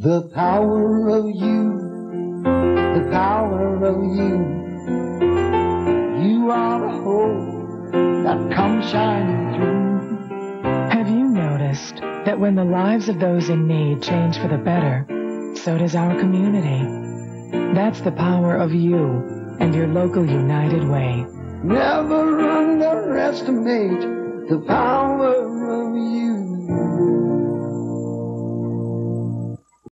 The power of you, the power of you. You are the hope that comes shining through. Have you noticed that when the lives of those in need change for the better, so does our community? That's the power of you and your local United Way. Never underestimate the power.